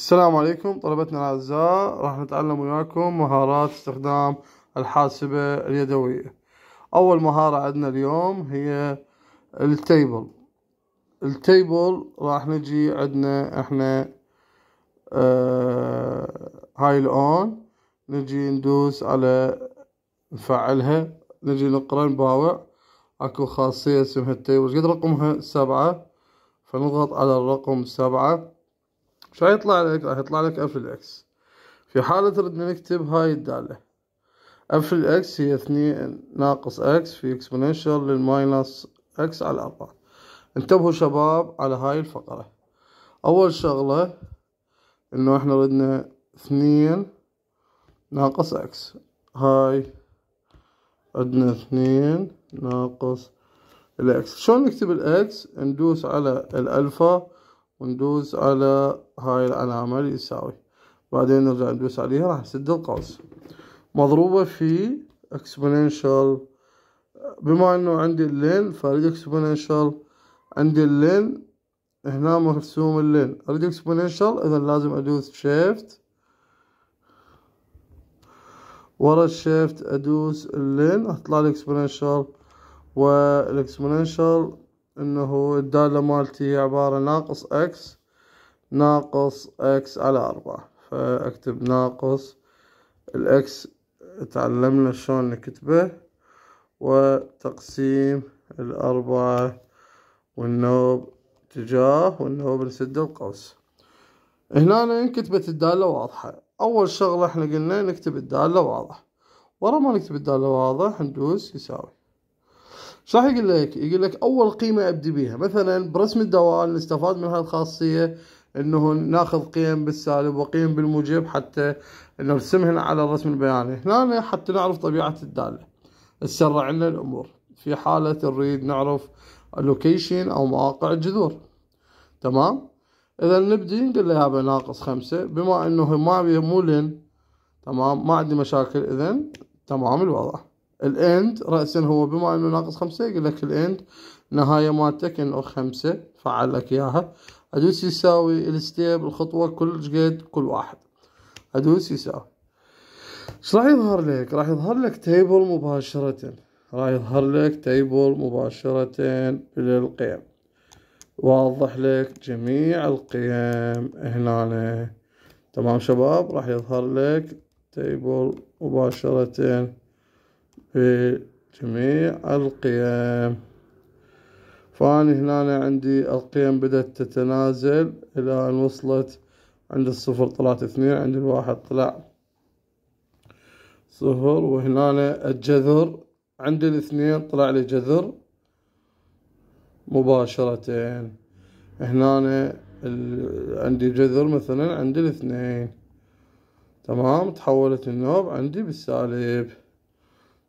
السلام عليكم طلبتنا الأعزاء. راح نتعلم وياكم مهارات استخدام الحاسبة اليدوية. أول مهارة عندنا اليوم هي ال table. ال table راح نجي عندنا إحنا آه هاي ال on. نجي ندوس على نفعلها. نجي نقرأ نباوع. أكو خاصية اسمها ال table. قد رقمها سبعة؟ فنضغط على الرقم سبعة. شو يطلع لك راح يطلع لك f ال x في حالة ردنا نكتب هاي الدالة. f ال x هي اثنين ناقص x في exponential لل minus x على أربعة. انتبهوا شباب على هاي الفقرة. أول شغلة إنه إحنا ردنا اثنين ناقص x هاي عندنا اثنين ناقص ال x شلون نكتب ال x ندوس على الألفا وندوس على هاي العلامة اللي يساوي. بعدين نرجع ندوس عليها راح نسد القوس. مضروبة في exponential بما إنه عندي ال ln فأريد exponential عندي ال ln هنا مرسوم ال ln أريد exponential إذا لازم أدوس shift. ورا ال shift أدوس ال ln أطلع لي exponential وال exponential إنه الدالة مالتي عبارة ناقص إكس ناقص إكس على أربعة. فأكتب ناقص ال x تعلمنا شلون نكتبه وتقسيم الاربعة والنوب تجاه والنوب نسد القوس. هنا انكتبت الدالة واضحة. أول شغلة إحنا قلنا نكتب الدالة واضح ورا ما نكتب الدالة واضح ندوس يساوي. راح يقول لك؟ يقول لك أول قيمة أبدي بيها. مثلا برسم الدوال نستفاد من هاي الخاصيه إنه ناخذ قيم بالسالب وقيم بالموجب حتى نرسمهن على الرسم البياني هنا حتى نعرف طبيعة الدالة. تسرع لنا الأمور. في حالة نريد نعرف اللوكيشن أو مواقع الجذور. تمام؟ إذا نبدي نقول له هذا ناقص خمسة. بما إنه ما مو لين. تمام؟ ما عندي مشاكل. اذا تمام الوضع. ال end رأسا هو بما أنه ناقص خمسة يقول لك ال end نهاية مالتك إنه خمسة فعل لك إياها. أدوس يساوي ال step الخطوة كل قد كل واحد. أدوس يساوي. إيش راح يظهر لك؟ راح يظهر لك table مباشرة. راح يظهر لك table مباشرة بالقيم واضح لك جميع القيم هنا. تمام شباب؟ راح يظهر لك تيبل مباشرة في جميع القيم فأنا هنا عندي القيم بدأت تتنازل إلى أن وصلت عند الصفر طلعت اثنين عند الواحد طلع صفر وهنا الجذر عند الاثنين طلع لي جذر مباشرة هنا عندي جذر مثلا عند الاثنين. تمام؟ تحولت النوب عندي بالسالب.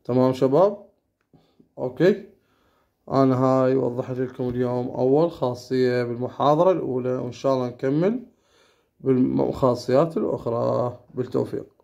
تمام شباب؟ أوكي. أنا هاي وضحت لكم اليوم أول خاصية بالمحاضرة الأولى وإن شاء الله نكمل بالخاصيات الأخرى. بالتوفيق.